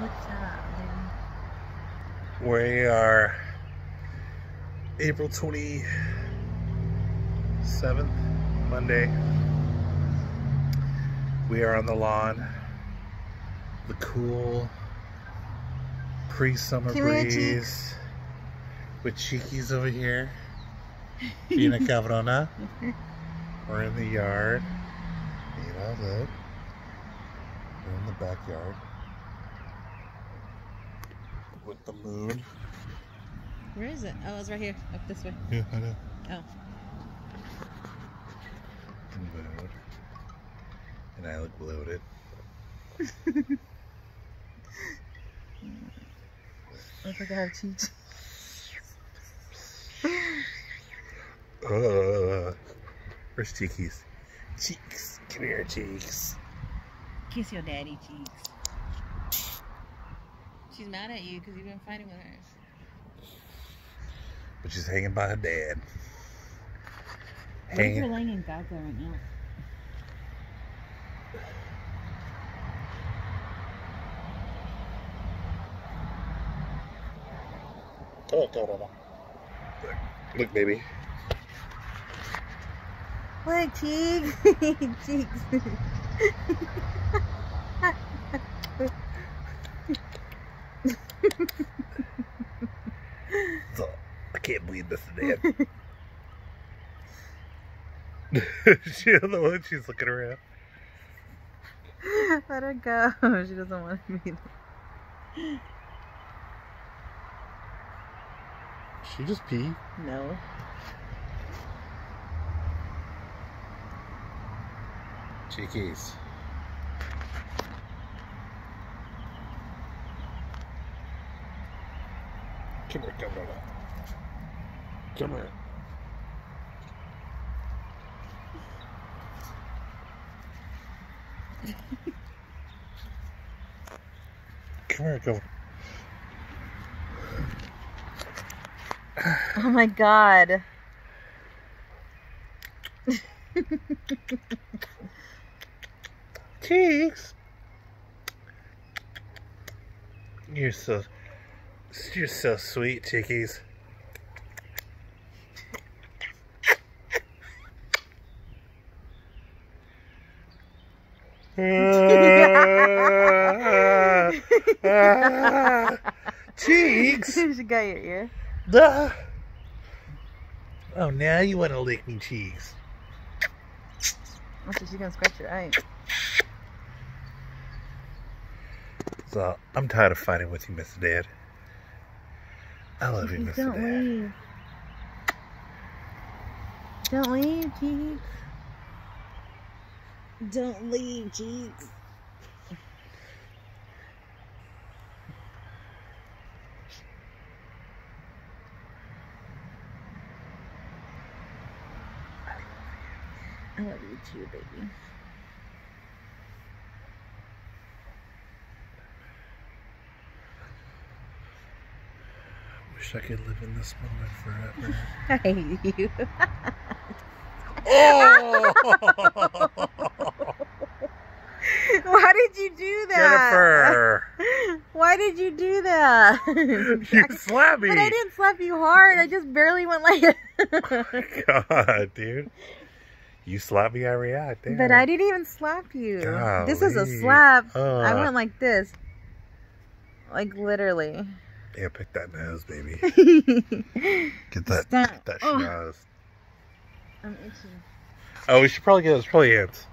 What's up, baby? We are April 27th, Monday. We are on the lawn. The cool pre-summer breeze with Cheekies over here. Fina Cabrona. We're in the yard. You know, look. We're in the backyard. With the moon. Where is it? Oh, it's right here. Up this way. Yeah, I know. Oh. Moon. And I look bloated. I think I have cheeks. Uh, where's Cheekies? Cheeks. Come here, Cheeks. Kiss your daddy cheeks. She's mad at you because you've been fighting with her. But she's hanging by her dad. If you're laying in Gaga right now? Oh, on, come on. Look, look, baby. Look, cheeks. cheeks. So, I can't believe this is dad. she know what she's looking around. Let her go. She doesn't want to. She just pee. No. Cheekies. Come here, come here. Come here. Come here, come Oh my god. Cheeks. You're so, you're so sweet, chickies. Cheeks. she got your ear. Duh. Oh, now you want to lick me cheeks. So she's gonna scratch your eye. So I'm tired of fighting with you, Mr. Dad. I love you, Mr. don't Dad. leave. Don't leave, Cheeks. Don't leave, Cheeks. I love you too, baby. Wish I could live in this moment forever. I hate you. oh! Did you do that? Jennifer! Why did you do that? You slapped me! But I didn't slap you hard. I just barely went like. God, dude. You slap me, I react. Damn. but I didn't even slap you. This is a Golly. slap. I Uh. went like this. Like literally. Yeah, pick that nose, baby. Get that, Stop. get that Oh. nose. I'm itching. Oh, we should probably get those probably ants.